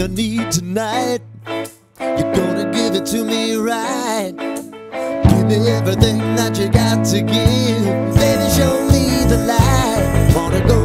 I need tonight. You're gonna give it to me right. Give me everything that you got to give. Baby, show me the light. Wanna go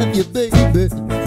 have you, baby.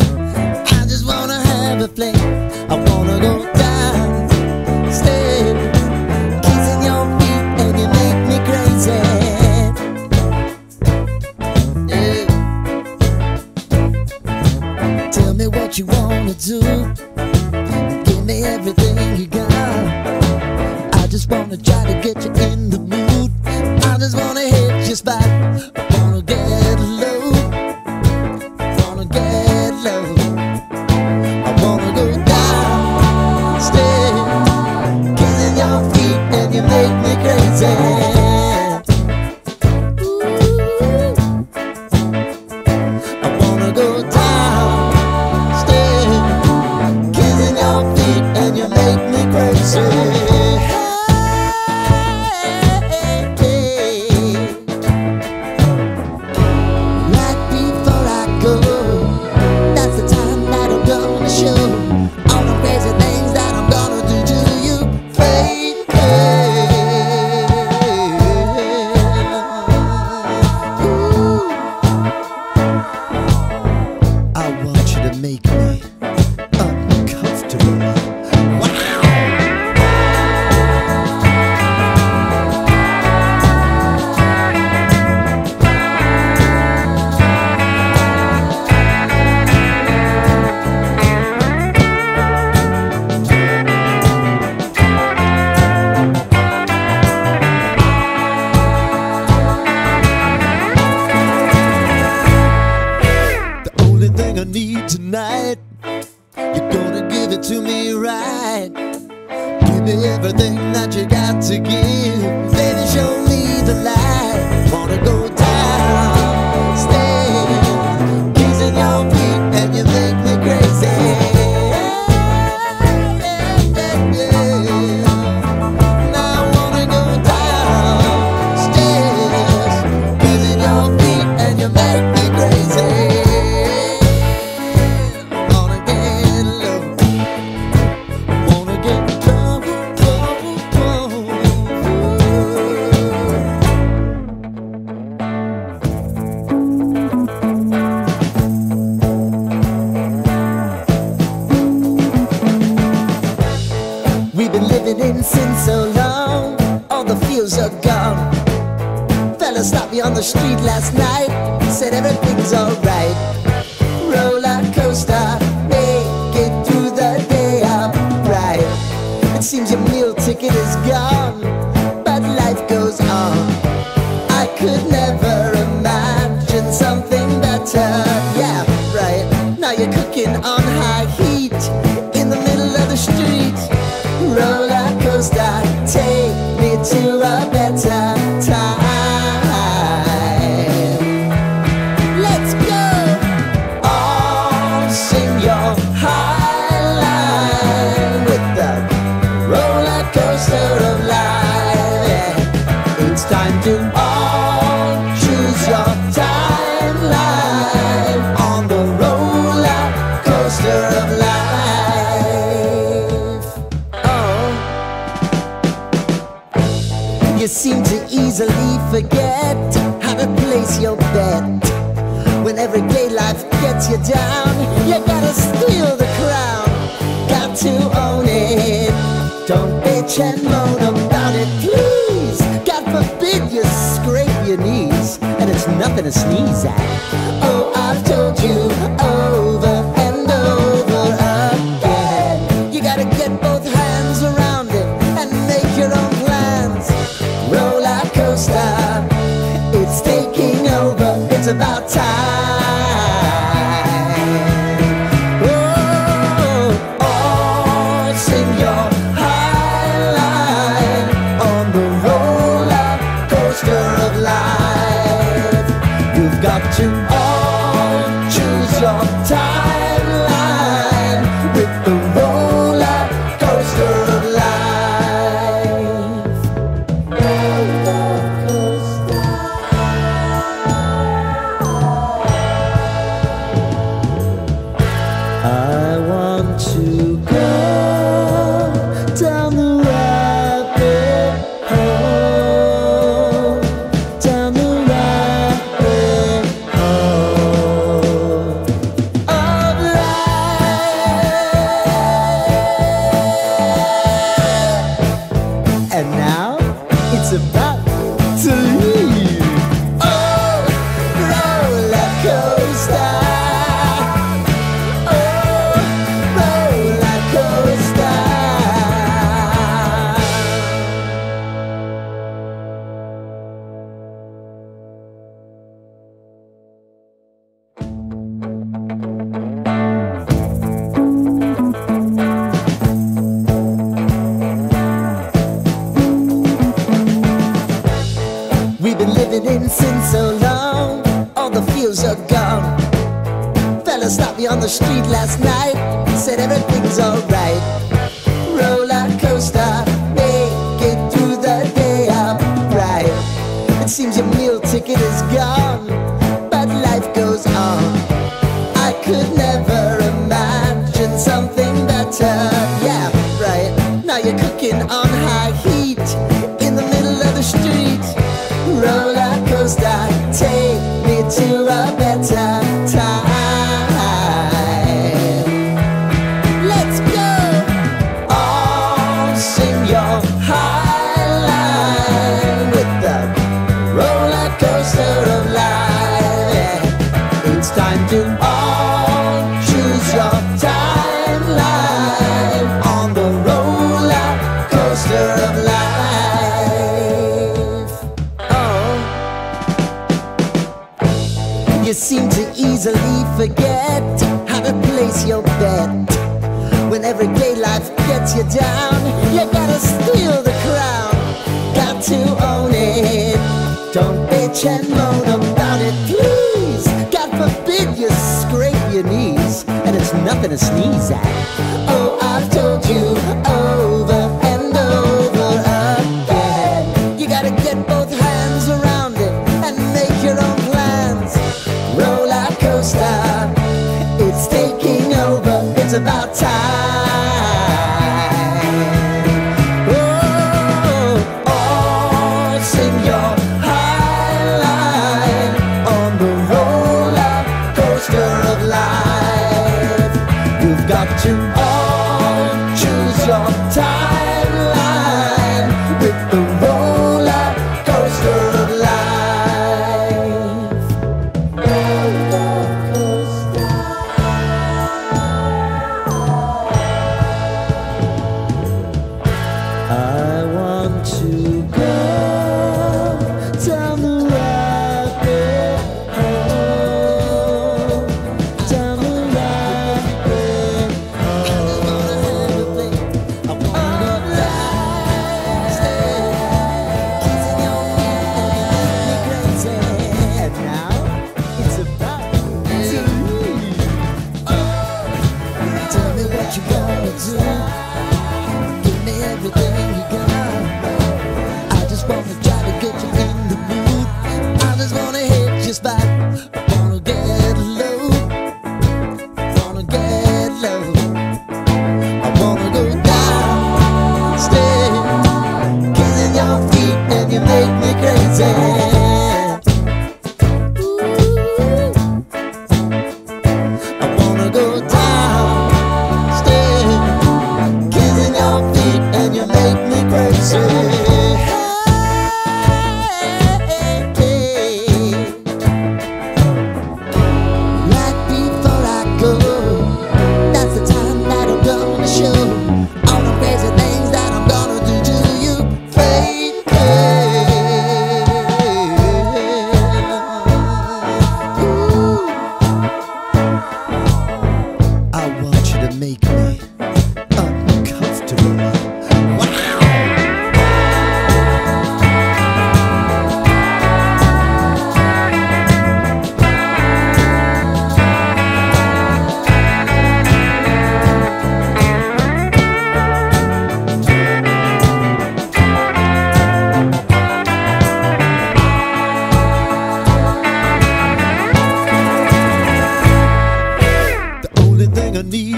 In so long, all the feels are gone. Fella stopped me on the street last night, said everything's alright. Seem to easily forget how to place your bet. When everyday life gets you down, you gotta steal the crown. Got to own it. Don't bitch and moan about it, please. God forbid you scrape your knees, and it's nothing to sneeze at. The street last night, said everything's alright. Roller coaster, make it through the day upright. It seems your meal ticket is gone, but life goes on. I could never imagine something better. Yeah, right. Now you're cooking on high heat in the middle of the street. Roller coaster, take me to a better easily forget how to place your bet. When everyday life gets you down, you gotta steal the crown. Got to own it. Don't bitch and moan about it, please. God forbid you scrape your knees, and it's nothing to sneeze at. Oh, I've told you over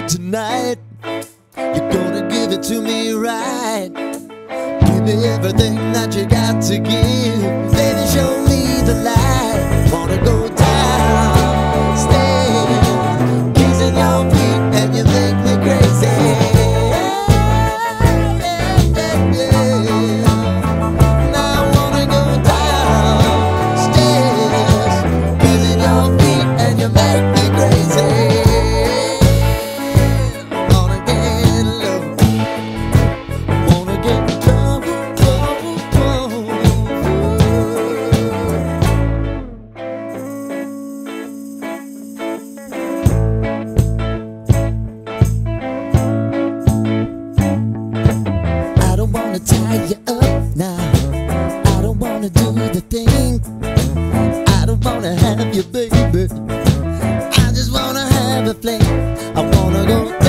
tonight. You're gonna give it to me right. Give me everything that you got to give. wanna do the thing. I don't wanna have you, baby. I just wanna have a flame. I wanna go.